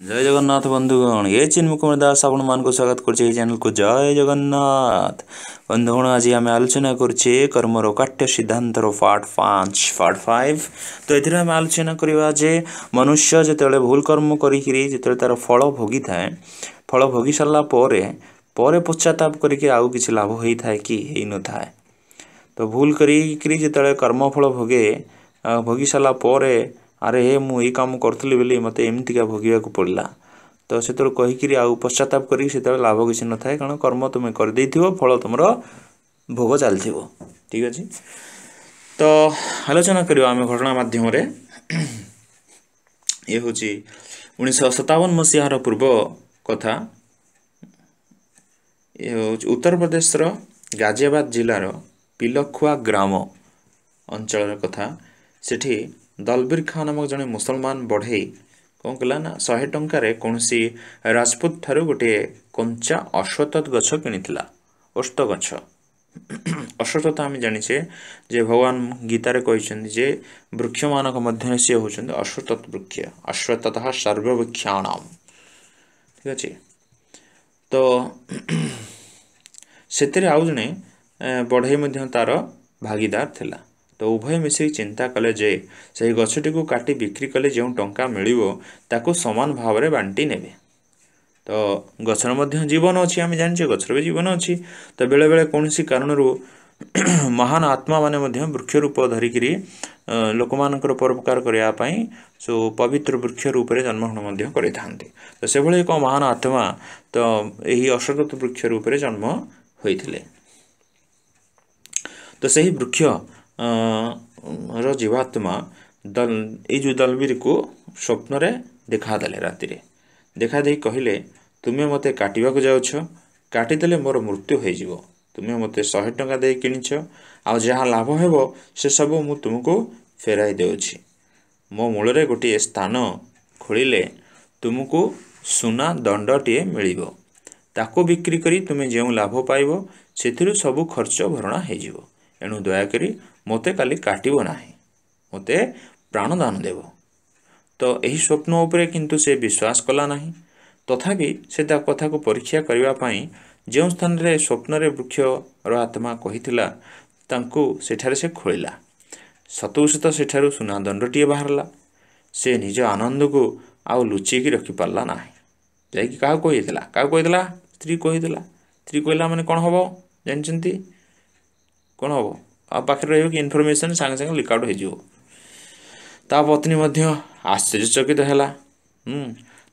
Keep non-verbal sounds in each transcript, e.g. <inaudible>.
জয় জগন্নাথ বন্ধুগণ এ চিন্মু কুমার দাস আপনার স্বাগত করছি এই চ্যানেলকে জয় জগন্নাথ বন্ধুগণ আজ আমি আলোচনা করছি কর্মর কাট্য সিদ্ধান্তর পার্ট পাঁচ পার্ট ফাইভ তো এর আমি আলোচনা করা যে মনুষ্য যেতবে ভুল কর্ম করি যেতবে তার ফল ভোগি থাকে ফল ভোগি সারা পরে পরে পশ্চাতাপ করি আউ কিছু লাভ হয়ে থাকে কি হয়ে নথায় তো ভুল করি যেতবে কর্মফল ভোগে ভোগি সারা পরে ଆରେ ହେ ମୁଁ ଏଇ କାମ କରୁଥିଲି ବୋଲି ମୋତେ ଏମିତିକା ଭୋଗିବାକୁ ପଡ଼ିଲା। ତ ସେତେବେଳେ କହିକିରି ଆଉ ପଶ୍ଚାତାପ କରିକି ସେତେବେଳେ ଲାଭ କିଛି ନଥାଏ। କାରଣ କର୍ମ ତୁମେ କରିଦେଇଥିବ ଫଳ ତୁମର ଭୋଗ ଚାଲିଥିବ। ଠିକ୍ ଅଛି? ତ ଆଲୋଚନା କରିବା ଆମେ ଘଟଣା ମାଧ୍ୟମରେ। ଇଏ ହେଉଛି ଉଣେଇଶହ ସତାବନ ମସିହାର ପୂର୍ବ କଥା। ଇଏ ହେଉଛି ଉତ୍ତରପ୍ରଦେଶର ଗାଜିଆବାଦ ଜିଲ୍ଲାର ପିଲଖୁଆ ଗ୍ରାମ ଅଞ୍ଚଳର କଥା। ସେଠି ଦଲବୀର ଖାଁ ନାମକ ଜଣେ ମୁସଲମାନ ବଢ଼େଇ କ'ଣ କଲା ନା ଶହେ ଟଙ୍କାରେ କୌଣସି ରାଜପୁତ ଠାରୁ ଗୋଟିଏ କଞ୍ଚା ଅଶ୍ୱତତ ଗଛ କିଣିଥିଲା ଓସ୍ତ ଗଛ। ଅଶ୍ୱତତ ଆମେ ଜାଣିଛେ ଯେ ଭଗବାନ ଗୀତାରେ କହିଛନ୍ତି ଯେ ବୃକ୍ଷମାନଙ୍କ ମଧ୍ୟରେ ସିଏ ହେଉଛନ୍ତି ଅଶ୍ୱତତ ବୃକ୍ଷ ଅଶ୍ୱତତ ସର୍ବବୃକ୍ଷାଣାମ ଠିକ୍ ଅଛି? ତ ସେଥିରେ ଆଉ ଜଣେ ବଢ଼େଇ ମଧ୍ୟ ତାର ଭାଗିଦାର ଥିଲା। ତ ଉଭୟ ମିଶିକି ଚିନ୍ତା କଲେ ଯେ ସେହି ଗଛଟିକୁ କାଟି ବିକ୍ରି କଲେ ଯେଉଁ ଟଙ୍କା ମିଳିବ ତାକୁ ସମାନ ଭାବରେ ବାଣ୍ଟି ନେବେ। ତ ଗଛର ମଧ୍ୟ ଜୀବନ ଅଛି ଆମେ ଜାଣିଛେ ଗଛର ବି ଜୀବନ ଅଛି। ତ ବେଳେବେଳେ କୌଣସି କାରଣରୁ <clears throat> ମହାନ ଆତ୍ମାମାନେ ମଧ୍ୟ ବୃକ୍ଷ ରୂପ ଧରିକିରି ଲୋକମାନଙ୍କର ପରୋପକାର କରିବା ପାଇଁ ସବୁ ପବିତ୍ର ବୃକ୍ଷ ରୂପରେ ଜନ୍ମଗ୍ରହଣ ମଧ୍ୟ କରିଥାନ୍ତି। ତ ସେଭଳି ଏକ ମହାନ ଆତ୍ମା ତ ଏହି ଅଶ୍ୱଗତ ବୃକ୍ଷ ରୂପରେ ଜନ୍ମ ହୋଇଥିଲେ। ତ ସେହି ବୃକ୍ଷ ର ଜୀବାତ୍ମା ଦଲ ଏଇ ଯେଉଁ ଦଲବୀରକୁ ସ୍ୱପ୍ନରେ ଦେଖାଦେଲେ ରାତିରେ। ଦେଖାଦେଇ କହିଲେ ତୁମେ ମୋତେ କାଟିବାକୁ ଯାଉଛ କାଟିଦେଲେ ମୋର ମୃତ୍ୟୁ ହୋଇଯିବ। ତୁମେ ମୋତେ ଶହେ ଟଙ୍କା ଦେଇ କିଣିଛ ଆଉ ଯାହା ଲାଭ ହେବ ସେସବୁ ମୁଁ ତୁମକୁ ଫେରାଇ ଦେଉଛି। ମୋ ମୂଳରେ ଗୋଟିଏ ସ୍ଥାନ ଖୋଳିଲେ ତୁମକୁ ସୁନା ଦଣ୍ଡଟିଏ ମିଳିବ। ତାକୁ ବିକ୍ରି କରି ତୁମେ ଯେଉଁ ଲାଭ ପାଇବ ସେଥିରୁ ସବୁ ଖର୍ଚ୍ଚ ଭରଣା ହୋଇଯିବ। ଏଣୁ ଦୟାକରି ମୋତେ କାଲି କାଟିବ ନାହିଁ। ମୋତେ ପ୍ରାଣଦାନ ଦେବ। ତ ଏହି ସ୍ୱପ୍ନ ଉପରେ କିନ୍ତୁ ସେ ବିଶ୍ୱାସ କଲା ନାହିଁ। ତଥାପି ସେ ତା କଥାକୁ ପରୀକ୍ଷା କରିବା ପାଇଁ ଯେଉଁ ସ୍ଥାନରେ ସ୍ୱପ୍ନରେ ବୃକ୍ଷର ଆତ୍ମା କହିଥିଲା ତାଙ୍କୁ ସେଠାରେ ସେ ଖୋଳିଲା। ସତକୁ ସତ ସେଠାରୁ ସୁନା ଦଣ୍ଡଟିଏ ବାହାରିଲା। ସେ ନିଜ ଆନନ୍ଦକୁ ଆଉ ଲୁଚେଇକି ରଖିପାରିଲା ନାହିଁ। ଯାଇକି କାହାକୁ କହିଥିଲା କାହାକୁ କହିଥିଲା ସ୍ତ୍ରୀ କହିଥିଲା ସ୍ତ୍ରୀ କହିଲା ମାନେ କ'ଣ ହେବ? ଜାଣିଛନ୍ତି? କ'ଣ ହେବ? ଆଉ ପାଖରେ ରହିବ କି ଇନଫର୍ମେସନ୍ ସାଙ୍ଗେ ସାଙ୍ଗେ ଲିକ୍ ଆଉଟ୍ ହେଇଯିବ। ତା ପତ୍ନୀ ମଧ୍ୟ ଆଶ୍ଚର୍ଯ୍ୟଚକିତ ହେଲା।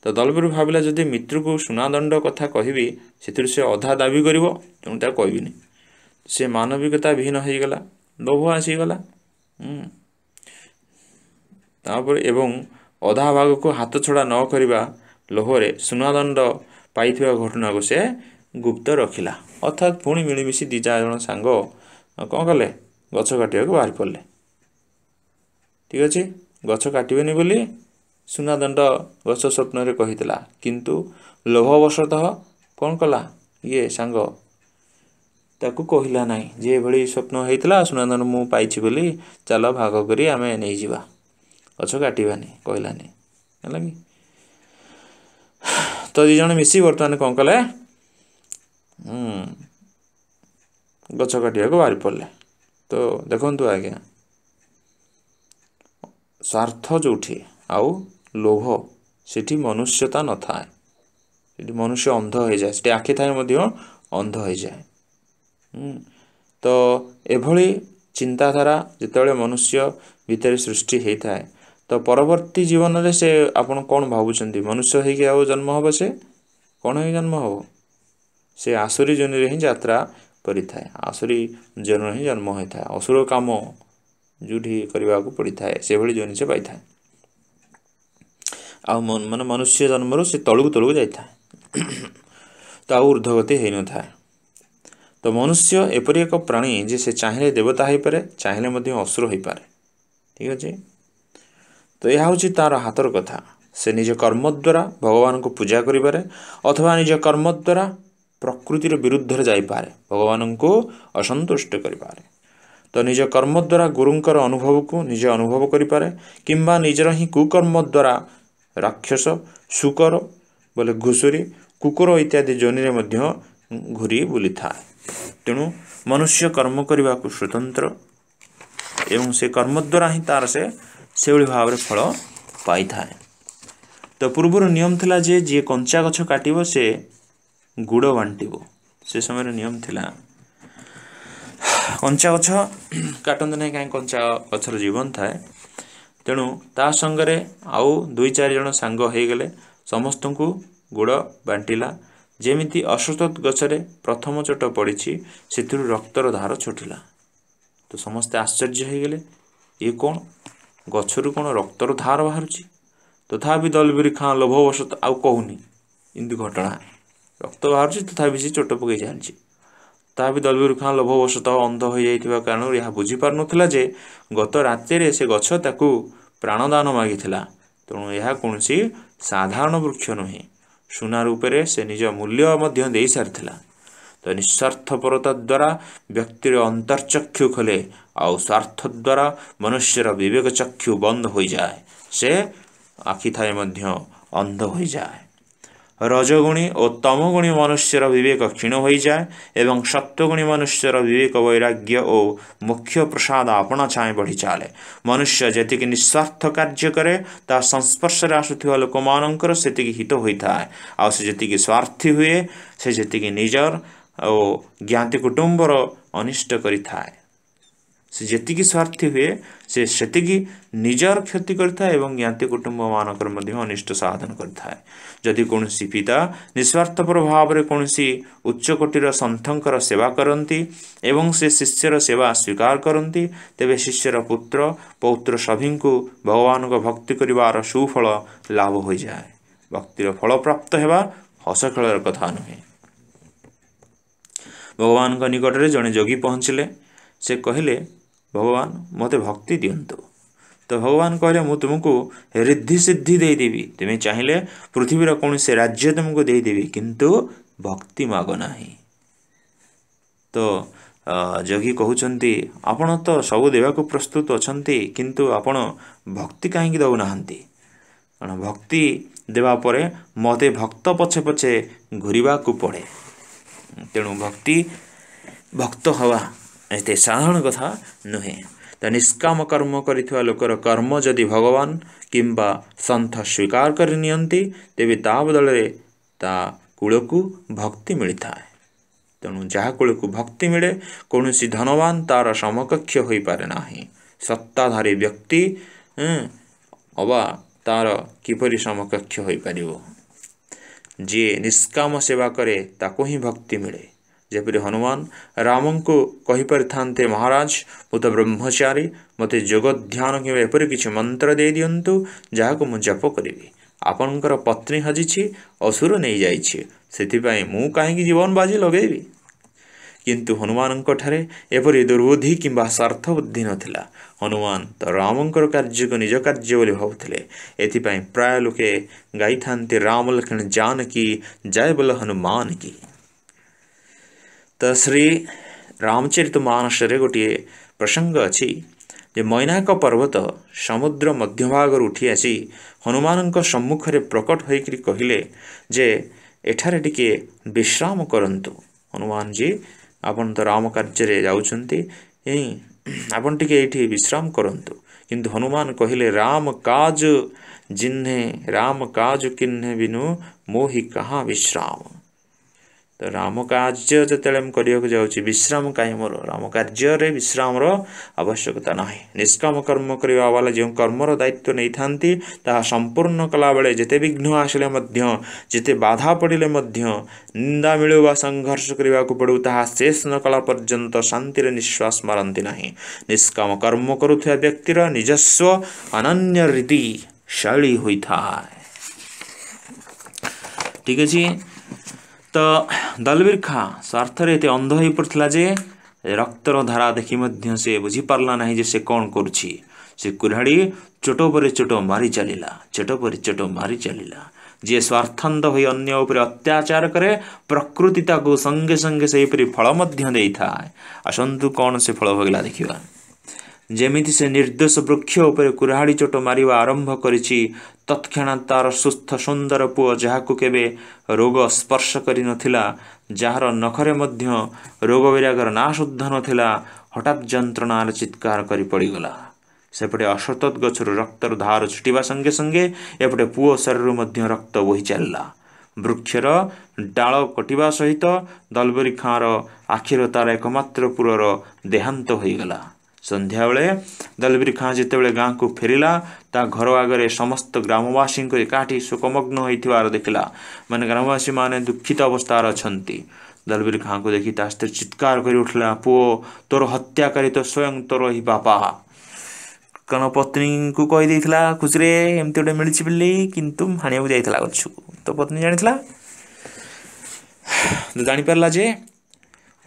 ତ ଦଲବୀର ଭାବିଲା ଯଦି ମିତ୍ରକୁ ସୁନାଦଣ୍ଡ କଥା କହିବି ସେଥିରୁ ସେ ଅଧା ଦାବି କରିବ ତେଣୁ ତାକୁ କହିବିନି। ସେ ମାନବିକତା ବିହୀନ ହେଇଗଲା ଲୋଭ ଆସିଗଲା। ତାପରେ ଏବଂ ଅଧା ଭାଗକୁ ହାତ ଛଡ଼ା ନ କରିବା ଲୋଭରେ ସୁନାଦଣ୍ଡ ପାଇଥିବା ଘଟଣାକୁ ସେ ଗୁପ୍ତ ରଖିଲା। ଅର୍ଥାତ୍ ପୁଣି ମିଳିମିଶି ଦୁଇ ଚାରି ଜଣ ସାଙ୍ଗ କ'ଣ କଲେ? ଗଛ କାଟିବାକୁ ବାହାରି ପଡ଼ିଲେ। ଠିକ୍ ଅଛି ଗଛ କାଟିବେନି ବୋଲି ସୁନାଦଣ୍ଡ ଗଛ ସ୍ୱପ୍ନରେ କହିଥିଲା। କିନ୍ତୁ ଲୋଭବଶତଃ କ'ଣ କଲା? ଇଏ ସାଙ୍ଗ ତାକୁ କହିଲା ନାହିଁ ଯେ ଏଭଳି ସ୍ୱପ୍ନ ହେଇଥିଲା ସୁନାଦଣ୍ଡ ମୁଁ ପାଇଛି ବୋଲି ଚାଲ ଭାଗ କରି ଆମେ ନେଇଯିବା। ଗଛ କାଟିବାନି କହିଲାନି। ହେଲା କି? ତ ଦୁଇ ଜଣ ମିଶି ବର୍ତ୍ତମାନ କ'ଣ କଲେ? ଗଛ କାଟିବାକୁ ବାହାରି ପଡ଼ିଲେ। ତ ଦେଖନ୍ତୁ ଆଜ୍ଞା ସ୍ୱାର୍ଥ ଯେଉଁଠି ଆଉ ଲୋଭ ସେଠି ମନୁଷ୍ୟତା ନଥାଏ ସେଠି ମନୁଷ୍ୟ ଅନ୍ଧ ହୋଇଯାଏ ସେଠି ଆଖି ଥାଏ ମଧ୍ୟ ଅନ୍ଧ ହୋଇଯାଏ ତ ଏଭଳି ଚିନ୍ତାଧାରା ଯେତେବେଳେ ମନୁଷ୍ୟ ଭିତରେ ସୃଷ୍ଟି ହେଇଥାଏ ତ ପରବର୍ତ୍ତୀ ଜୀବନରେ ସେ ଆପଣ କ'ଣ ଭାବୁଛନ୍ତି ମନୁଷ୍ୟ ହେଇକି ଆଉ ଜନ୍ମ ହେବ ସେ କ'ଣ ହେଇ ଜନ୍ମ ହେବ ସେ ଆସୁରୀ ଜନିରେ ହିଁ ଯାତ୍ରା କରିଥାଏ। ଆସୁରୀ ଜନ୍ମରେ ହିଁ ଜନ୍ମ ହୋଇଥାଏ। ଅସୁର କାମ ଯେଉଁଠି କରିବାକୁ ପଡ଼ିଥାଏ ସେଭଳି ଜନି ସେ ପାଇଥାଏ। ଆଉ ମାନେ ମନୁଷ୍ୟ ଜନ୍ମରୁ ସେ ତଳକୁ ତଳକୁ ଯାଇଥାଏ। ତ ଆଉ ଉର୍ଦ୍ଧ୍ୱଗତି ହେଇନଥାଏ। ତ ମନୁଷ୍ୟ ଏପରି ଏକ ପ୍ରାଣୀ ଯେ ସେ ଚାହିଁଲେ ଦେବତା ହେଇପାରେ ଚାହିଁଲେ ମଧ୍ୟ ଅସୁର ହୋଇପାରେ। ଠିକ୍ ଅଛି? ତ ଏହା ହେଉଛି ତା'ର ହାତର କଥା। ସେ ନିଜ କର୍ମ ଦ୍ୱାରା ଭଗବାନଙ୍କୁ ପୂଜା କରିପାରେ ଅଥବା ନିଜ କର୍ମ ଦ୍ୱାରା ପ୍ରକୃତିର ବିରୁଦ୍ଧରେ ଯାଇପାରେ ଭଗବାନଙ୍କୁ ଅସନ୍ତୁଷ୍ଟ କରିପାରେ। ତ ନିଜ କର୍ମ ଦ୍ୱାରା ଗୁରୁଙ୍କର ଅନୁଭବକୁ ନିଜେ ଅନୁଭବ କରିପାରେ କିମ୍ବା ନିଜର ହିଁ କୁକର୍ମ ଦ୍ୱାରା ରାକ୍ଷସ ଶୁକର ବୋଲେ ଘୁଷୁରୀ କୁକୁର ଇତ୍ୟାଦି ଯୋନିରେ ମଧ୍ୟ ଘୁରି ବୁଲିଥାଏ। ତେଣୁ ମନୁଷ୍ୟ କର୍ମ କରିବାକୁ ସ୍ୱତନ୍ତ୍ର ଏବଂ ସେ କର୍ମ ଦ୍ୱାରା ହିଁ ତାର ସେ ସେଭଳି ଭାବରେ ଫଳ ପାଇଥାଏ। ତ ପୂର୍ବରୁ ନିୟମ ଥିଲା ଯେ ଯିଏ କଞ୍ଚା ଗଛ କାଟିବ ସେ ଗୁଡ଼ ବାଣ୍ଟିବ। ସେ ସମୟରେ ନିୟମ ଥିଲା କଞ୍ଚା ଗଛ କାଟନ୍ତି ନାହିଁ କାହିଁକି କଞ୍ଚା ଗଛର ଜୀବନ ଥାଏ? ତେଣୁ ତା ସାଙ୍ଗରେ ଆଉ ଦୁଇ ଚାରି ଜଣ ସାଙ୍ଗ ହେଇଗଲେ ସମସ୍ତଙ୍କୁ ଗୁଡ଼ ବାଣ୍ଟିଲା। ଯେମିତି ଅଶ୍ୱତଥ ଗଛରେ ପ୍ରଥମ ଚୋଟ ପଡ଼ିଛି ସେଥିରୁ ରକ୍ତର ଧାର ଛୁଟିଲା। ତ ସମସ୍ତେ ଆଶ୍ଚର୍ଯ୍ୟ ହେଇଗଲେ ଇଏ କ'ଣ? ଗଛରୁ କ'ଣ ରକ୍ତର ଧାର ବାହାରୁଛି? ତଥାପି ଦଲବିରି ଖାଁ ଲୋଭବଶତ ଆଉ କହୁନି ଏମିତି ଘଟଣା। ରକ୍ତ ବାହାରୁଛି ତଥାପି ସେ ଚୋଟ ପକାଇ ଚାଲିଛି। ତଥାପି ଦଲବୀର ଖାଁ ଲୋଭବଶତଃ ଅନ୍ଧ ହୋଇଯାଇଥିବା କାରଣରୁ ଏହା ବୁଝିପାରୁନଥିଲା ଯେ ଗତ ରାତିରେ ସେ ଗଛ ତାକୁ ପ୍ରାଣଦାନ ମାଗିଥିଲା। ତେଣୁ ଏହା କୌଣସି ସାଧାରଣ ବୃକ୍ଷ ନୁହେଁ। ସୁନା ରୂପରେ ସେ ନିଜ ମୂଲ୍ୟ ମଧ୍ୟ ଦେଇସାରିଥିଲା ତ ନିଃସ୍ୱାର୍ଥପରତା ଦ୍ୱାରା ବ୍ୟକ୍ତିର ଅନ୍ତର୍ଚକ୍ଷୁ ଖୋଲେ ଆଉ ସ୍ୱାର୍ଥ ଦ୍ୱାରା ମନୁଷ୍ୟର ବିବେକ ଚକ୍ଷୁ ବନ୍ଦ ହୋଇଯାଏ। ସେ ଆଖି ଥାଏ ମଧ୍ୟ ଅନ୍ଧ ହୋଇଯାଏ। ରଜଗୁଣୀ ଓ ତମଗୁଣୀ ମନୁଷ୍ୟର ବିବେକ କ୍ଷୀଣ ହୋଇଯାଏ ଏବଂ ସତ୍ୱଗୁଣୀ ମନୁଷ୍ୟର ବିବେକ ବୈରାଗ୍ୟ ଓ ମୁଖ୍ୟ ପ୍ରସାଦ ଆପଣା ଛାଏଁ ବଢ଼ି ଚାଲେ ମନୁଷ୍ୟ ଯେତିକି ନିଃସ୍ୱାର୍ଥ କାର୍ଯ୍ୟ କରେ ତା ସଂସ୍ପର୍ଶରେ ଆସୁଥିବା ଲୋକମାନଙ୍କର ସେତିକି ହିତ ହୋଇଥାଏ ଆଉ ସେ ଯେତିକି ସ୍ୱାର୍ଥୀ ହୁଏ ସେ ଯେତିକି ନିଜର ଓ ଜ୍ଞାତି କୁଟୁମ୍ବର ଅନିଷ୍ଟ କରିଥାଏ ସେ ଯେତିକି ସ୍ୱାର୍ଥୀ ହୁଏ ସେ ସେତିକି ନିଜର କ୍ଷତି କରିଥାଏ ଏବଂ ଜ୍ଞାତି କୁଟୁମ୍ବମାନଙ୍କର ମଧ୍ୟ ଅନିଷ୍ଟ ସାଧନ କରିଥାଏ। ଯଦି କୌଣସି ପିତା ନିଃସ୍ୱାର୍ଥପର ଭାବରେ କୌଣସି ଉଚ୍ଚକୋଟୀର ସନ୍ଥଙ୍କର ସେବା କରନ୍ତି ଏବଂ ସେ ଶିଷ୍ୟର ସେବା ସ୍ୱୀକାର କରନ୍ତି ତେବେ ଶିଷ୍ୟର ପୁତ୍ର ପୌତ୍ର ସଭିଙ୍କୁ ଭଗବାନଙ୍କ ଭକ୍ତି କରିବାର ସୁଫଳ ଲାଭ ହୋଇଯାଏ। ଭକ୍ତିର ଫଳପ୍ରାପ୍ତ ହେବା ହସ ଖେଳର କଥା ନୁହେଁ। ଭଗବାନଙ୍କ ନିକଟରେ ଜଣେ ଯୋଗୀ ପହଞ୍ଚିଲେ। ସେ କହିଲେ ଭଗବାନ ମୋତେ ଭକ୍ତି ଦିଅନ୍ତୁ। ତ ଭଗବାନ କହିଲେ ମୁଁ ତୁମକୁ ରିଦ୍ଧି ସିଦ୍ଧି ଦେଇଦେବି। ତୁମେ ଚାହିଁଲେ ପୃଥିବୀର କୌଣସି ରାଜ୍ୟ ତୁମକୁ ଦେଇଦେବି କିନ୍ତୁ ଭକ୍ତି ମାଗ ନାହିଁ। ତ ଯୋଗୀ କହୁଛନ୍ତି ଆପଣ ତ ସବୁ ଦେବାକୁ ପ୍ରସ୍ତୁତ ଅଛନ୍ତି କିନ୍ତୁ ଆପଣ ଭକ୍ତି କାହିଁକି ଦେଉନାହାନ୍ତି? କାରଣ ଭକ୍ତି ଦେବା ପରେ ମୋତେ ଭକ୍ତ ପଛେ ପଛେ ଘୂରିବାକୁ ପଡ଼େ। ତେଣୁ ଭକ୍ତି ଭକ୍ତ ହେବା ଏତେ ସାଧାରଣ କଥା ନୁହେଁ। ତ ନିଷ୍କାମ କର୍ମ କରିଥିବା ଲୋକର କର୍ମ ଯଦି ଭଗବାନ କିମ୍ବା ସନ୍ଥ ସ୍ୱୀକାର କରି ନିଅନ୍ତି ତେବେ ତା ବଦଳରେ ତା କୂଳକୁ ଭକ୍ତି ମିଳିଥାଏ। ତେଣୁ ଯାହା କୂଳକୁ ଭକ୍ତି ମିଳେ କୌଣସି ଧନବାନ ତାର ସମକକ୍ଷ ହୋଇପାରେ ନାହିଁ। ସତ୍ତାଧାରୀ ବ୍ୟକ୍ତି ଅବା ତାର କିପରି ସମକକ୍ଷ ହୋଇପାରିବ? ଯିଏ ନିଷ୍କାମ ସେବା କରେ ତାକୁ ହିଁ ଭକ୍ତି ମିଳେ। ଯେପରି ହନୁମାନ ରାମଙ୍କୁ କହିପାରିଥାନ୍ତେ ମହାରାଜ ମୁଁ ତ ବ୍ରହ୍ମଚାରୀ ମୋତେ ଯୋଗ ଧ୍ୟାନ କିମ୍ବା ଏପରି କିଛି ମନ୍ତ୍ର ଦେଇ ଦିଅନ୍ତୁ ଯାହାକୁ ମୁଁ ଜପ କରିବି। ଆପଣଙ୍କର ପତ୍ନୀ ହଜିଛି ଅସୁର ନେଇଯାଇଛି ସେଥିପାଇଁ ମୁଁ କାହିଁକି ଜୀବନ ବାଜି ଲଗେଇବି? କିନ୍ତୁ ହନୁମାନଙ୍କଠାରେ ଏପରି ଦୁର୍ବୁଦ୍ଧି କିମ୍ବା ସ୍ୱାର୍ଥ ବୁଦ୍ଧି ନଥିଲା। ହନୁମାନ ତ ରାମଙ୍କର କାର୍ଯ୍ୟକୁ ନିଜ କାର୍ଯ୍ୟ ବୋଲି ଭାବୁଥିଲେ। ଏଥିପାଇଁ ପ୍ରାୟ ଲୋକେ ଗାଇଥାନ୍ତି ରାମ ଲକ୍ଷ୍ମଣ ଜାନକୀ ଜୟ ବୋଲ ହନୁମାନ କି। ତ ଶ୍ରୀ ରାମଚରିତ ମାନସରେ ଗୋଟିଏ ପ୍ରସଙ୍ଗ ଅଛି ଯେ ମୈନାକ ପର୍ବତ ସମୁଦ୍ର ମଧ୍ୟଭାଗରୁ ଉଠି ଆସି ହନୁମାନଙ୍କ ସମ୍ମୁଖରେ ପ୍ରକଟ ହୋଇକରି କହିଲେ ଯେ ଏଠାରେ ଟିକେ ବିଶ୍ରାମ କରନ୍ତୁ। ହନୁମାନଜୀ ଆପଣ ତ ରାମ କାର୍ଯ୍ୟରେ ଯାଉଛନ୍ତି ଏଇ ଆପଣ ଟିକେ ଏଇଠି ବିଶ୍ରାମ କରନ୍ତୁ। କିନ୍ତୁ ହନୁମାନ କହିଲେ ରାମ କାଜ ଜିହ୍ନେ ରାମ କାଜ କିହ୍ନେ ବିନୁ ମୋହି କାହା ବିଶ୍ରାମ? ତ ରାମ କାର୍ଯ୍ୟ ଯେତେବେଳେ ମୁଁ କରିବାକୁ ଯାଉଛି ବିଶ୍ରାମ କାହିଁ ମୋର? ରାମ କାର୍ଯ୍ୟରେ ବିଶ୍ରାମର ଆବଶ୍ୟକତା ନାହିଁ। ନିଷ୍କାମ କର୍ମ କରିବା ବାଲା ଯେଉଁ କର୍ମର ଦାୟିତ୍ୱ ନେଇଥାନ୍ତି ତାହା ସମ୍ପୂର୍ଣ୍ଣ କଲାବେଳେ ଯେତେ ବିଘ୍ନ ଆସିଲେ ମଧ୍ୟ ଯେତେ ବାଧା ପଡ଼ିଲେ ମଧ୍ୟ ନିନ୍ଦା ମିଳୁ ବା ସଂଘର୍ଷ କରିବାକୁ ପଡ଼ୁ ତାହା ଶେଷ ନ କଲା ପର୍ଯ୍ୟନ୍ତ ଶାନ୍ତିରେ ନିଶ୍ୱାସ ମାରନ୍ତି ନାହିଁ। ନିଷ୍କାମ କର୍ମ କରୁଥିବା ବ୍ୟକ୍ତିର ନିଜସ୍ୱ ଅନନ୍ୟ ରୀତି ଶୈଳୀ ହୋଇଥାଏ। ଠିକ୍ ଅଛି? ତ ଦଲବୀର ଖାଁ ସ୍ୱାର୍ଥରେ ଏତେ ଅନ୍ଧ ହୋଇପଡ଼ିଥିଲା ଯେ ରକ୍ତର ଧାରା ଦେଖି ମଧ୍ୟ ସେ ବୁଝିପାରିଲା ନାହିଁ ଯେ ସେ କ'ଣ କରୁଛି। ସେ କୁରାଢ଼ି ଚୋଟ ପରେ ଚୋଟ ମାରି ଚାଲିଲା ଚୋଟ ପରେ ଚୋଟ ମାରି ଚାଲିଲା। ଯିଏ ସ୍ୱାର୍ଥାନ୍ତ ହୋଇ ଅନ୍ୟ ଉପରେ ଅତ୍ୟାଚାର କରେ ପ୍ରକୃତି ତାକୁ ସଙ୍ଗେ ସଙ୍ଗେ ସେହିପରି ଫଳ ମଧ୍ୟ ଦେଇଥାଏ। ଆସନ୍ତୁ କ'ଣ ସେ ଫଳ ଭୋଗିଲା ଦେଖିବା। ଯେମିତି ସେ ନିର୍ଦ୍ଦୋଷ ବୃକ୍ଷ ଉପରେ କୁରାହାଡ଼ି ଚୋଟ ମାରିବା ଆରମ୍ଭ କରିଛି ତତ୍କ୍ଷଣାତ୍ ତାର ସୁସ୍ଥ ସୁନ୍ଦର ପୁଅ ଯାହାକୁ କେବେ ରୋଗ ସ୍ପର୍ଶ କରିନଥିଲା ଯାହାର ନଖରେ ମଧ୍ୟ ରୋଗ ବିରାଗର ନାଁ ଶୁଦ୍ଧ ନଥିଲା ହଠାତ୍ ଯନ୍ତ୍ରଣାର ଚିତ୍କାର କରି ପଡ଼ିଗଲା। ସେପଟେ ଅସତତ ଗଛରୁ ରକ୍ତର ଧାର ଛୁଟିବା ସଙ୍ଗେ ସଙ୍ଗେ ଏପଟେ ପୁଅ ଶରୀରରୁ ମଧ୍ୟ ରକ୍ତ ବୋହି ଚାଲିଲା। ବୃକ୍ଷର ଡାଳ କଟିବା ସହିତ ଦଲବରୀ ଖାଁର ଆଖିର ତାର ଏକମାତ୍ର ପୁରର ଦେହାନ୍ତ ହୋଇଗଲା। ସନ୍ଧ୍ୟାବେଳେ ଦଲବୀର ଖାଁ ଯେତେବେଳେ ଗାଁକୁ ଫେରିଲା ତା ଘର ଆଗରେ ସମସ୍ତ ଗ୍ରାମବାସୀଙ୍କ ଏକାଠି ଶୋକମଗ୍ନ ହୋଇଥିବାର ଦେଖିଲା। ମାନେ ଗ୍ରାମବାସୀମାନେ ଦୁଃଖିତ ଅବସ୍ଥାରେ ଅଛନ୍ତି। ଦଲବୀର ଖାଁକୁ ଦେଖି ତା ସ୍ତ୍ରୀ ଚିତ୍କାର କରି ଉଠିଲା ପୁଅ ତୋର ହତ୍ୟାକାରୀ ତ ସ୍ୱୟଂ ତୋର ହିଁ ବାପା। କାରଣ ପତ୍ନୀଙ୍କୁ କହିଦେଇଥିଲା ଖୁସିରେ ଏମିତି ଗୋଟେ ମିଳିଛି ବୋଲି କିନ୍ତୁ ହାଣିବାକୁ ଯାଇଥିଲା ଗଛକୁ। ତ ପତ୍ନୀ ଜାଣିଥିଲା। ଜାଣିପାରିଲା ଯେ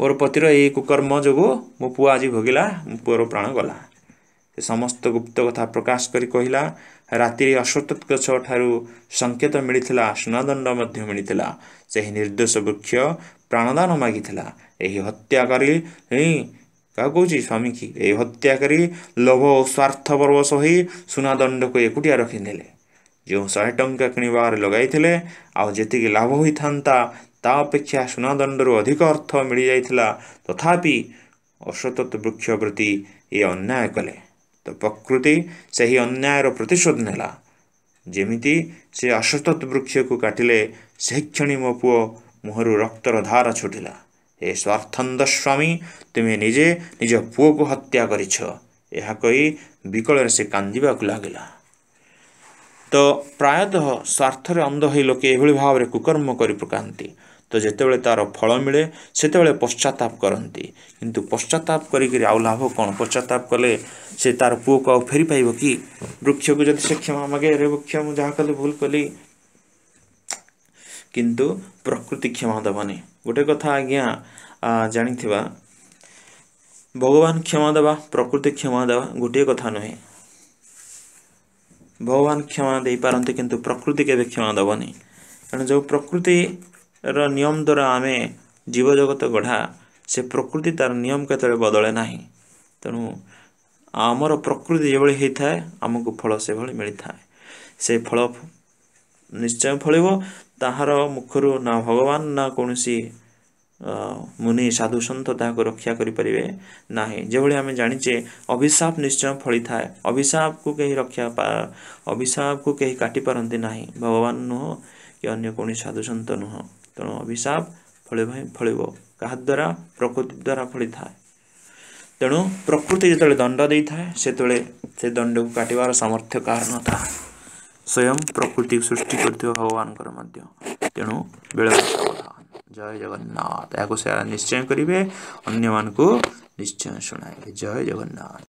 ମୋର ପତିର ଏଇ କୁକର୍ମ ଯୋଗୁଁ ମୋ ପୁଅ ଆଜି ଭୋଗିଲା ମୋ ପୁଅର ପ୍ରାଣ ଗଲା। ସେ ସମସ୍ତ ଗୁପ୍ତ କଥା ପ୍ରକାଶ କରି କହିଲା ରାତିରେ ଅଶ୍ୱତତ ଗଛ ଠାରୁ ସଂକେତ ମିଳିଥିଲା ସୁନାଦଣ୍ଡ ମଧ୍ୟ ମିଳିଥିଲା। ସେହି ନିର୍ଦ୍ଦୋଷ ବୃକ୍ଷ ପ୍ରାଣଦାନ ମାଗିଥିଲା। ଏହି ହତ୍ୟାକାରୀ ହିଁ କାହା କହୁଛି ସ୍ୱାମୀ କି? ଏହି ହତ୍ୟାକାରୀ ଲୋଭ ଓ ସ୍ୱାର୍ଥ ପରବଶ ହୋଇ ସୁନାଦଣ୍ଡକୁ ଏକୁଟିଆ ରଖିନେଲେ। ଯେଉଁ ଶହେ ଟଙ୍କା କିଣିବାରେ ଲଗାଇଥିଲେ ଆଉ ଯେତିକି ଲାଭ ହୋଇଥାନ୍ତା ତା ଅପେକ୍ଷା ସୁନାଦଣ୍ଡରୁ ଅଧିକ ଅର୍ଥ ମିଳିଯାଇଥିଲା। ତଥାପି ଅସତତ ବୃକ୍ଷ ପ୍ରତି ଏ ଅନ୍ୟାୟ କଲେ। ତ ପ୍ରକୃତି ସେହି ଅନ୍ୟାୟର ପ୍ରତିଶୋଧ ନେଲା। ଯେମିତି ସେ ଅସତତ ବୃକ୍ଷକୁ କାଟିଲେ ସେହି କ୍ଷଣି ମୋ ପୁଅ ମୁହଁରୁ ରକ୍ତର ଧାର ଛୁଟିଲା। ଏ ସ୍ୱାର୍ଥନ୍ଦ ସ୍ୱାମୀ ତୁମେ ନିଜେ ନିଜ ପୁଅକୁ ହତ୍ୟା କରିଛ। ଏହା କହି ବିକଳରେ ସେ କାନ୍ଦିବାକୁ ଲାଗିଲା। ତ ପ୍ରାୟତଃ ସ୍ୱାର୍ଥରେ ଅନ୍ଧ ହୋଇ ଲୋକେ ଏଭଳି ଭାବରେ କୁକର୍ମ କରି ପକାନ୍ତି। ତ ଯେତେବେଳେ ତା'ର ଫଳ ମିଳେ ସେତେବେଳେ ପଶ୍ଚାତାପ କରନ୍ତି। କିନ୍ତୁ ପଶ୍ଚାତାପ କରିକିରି ଆଉ ଲାଭ କ'ଣ? ପଶ୍ଚାତାପ କଲେ ସେ ତା'ର ପୁଅକୁ ଆଉ ଫେରି ପାଇବ କି? ବୃକ୍ଷକୁ ଯଦି ସେ କ୍ଷମା ମାଗେ ରେ ବୃକ୍ଷ ମୁଁ ଯାହା କଲି ଭୁଲ କଲି। କିନ୍ତୁ ପ୍ରକୃତି କ୍ଷମା ଦେବନି। ଗୋଟେ କଥା ଆଜ୍ଞା ଜାଣିଥିବା। ଭଗବାନ କ୍ଷମା ଦେବା ପ୍ରକୃତି କ୍ଷମା ଦେବା ଗୋଟିଏ କଥା ନୁହେଁ। ଭଗବାନ କ୍ଷମା ଦେଇପାରନ୍ତି କିନ୍ତୁ ପ୍ରକୃତି କେବେ କ୍ଷମା ଦେବନି। କାରଣ ଯେଉଁ ପ୍ରକୃତି ର ନିୟମ ଦ୍ୱାରା ଆମେ ଜୀବଜଗତ ଗଢ଼ା ସେ ପ୍ରକୃତି ତା'ର ନିୟମ କେତେବେଳେ ବଦଳେ ନାହିଁ। ତେଣୁ ଆମର ପ୍ରକୃତି ଯେଭଳି ହେଇଥାଏ ଆମକୁ ଫଳ ସେଭଳି ମିଳିଥାଏ। ସେ ଫଳ ନିଶ୍ଚୟ ଫଳିବ ତାହାର ମୁଖରୁ ନା ଭଗବାନ ନା କୌଣସି ମୁନି ସାଧୁ ସନ୍ଥ ତାହାକୁ ରକ୍ଷା କରିପାରିବେ ନାହିଁ। ଯେଭଳି ଆମେ ଜାଣିଛେ ଅଭିଶାପ ନିଶ୍ଚୟ ଫଳିଥାଏ। ଅଭିଶାପକୁ କେହି ରକ୍ଷା ଅଭିଶାପକୁ କେହି କାଟିପାରନ୍ତି ନାହିଁ। ଭଗବାନ ନୁହଁ କି ଅନ୍ୟ କୌଣସି ସାଧୁସନ୍ଥ ନୁହଁ। ତେଣୁ ଅଭିଶାପ ଫଳିବ ହିଁ ଫଳିବ। କାହା ଦ୍ୱାରା ପ୍ରକୃତି ଦ୍ୱାରା ଫଳିଥାଏ। ତେଣୁ ପ୍ରକୃତି ଯେତେବେଳେ ଦଣ୍ଡ ଦେଇଥାଏ ସେତେବେଳେ ସେ ଦଣ୍ଡକୁ କାଟିବାର ସାମର୍ଥ୍ୟ କାହାର ନଥାଏ। ସ୍ୱୟଂ ପ୍ରକୃତିକୁ ସୃଷ୍ଟି କରିଥିବା ଭଗବାନଙ୍କର ମଧ୍ୟ। ତେଣୁ ବେଳେବେଳେ ସାବଧାନ ଜୟ ଜଗନ୍ନାଥ। ଏହାକୁ ସେ ନିଶ୍ଚୟ କରିବେ। ଅନ୍ୟମାନଙ୍କୁ ନିଶ୍ଚୟ ଶୁଣାଇବେ। ଜୟ ଜଗନ୍ନାଥ।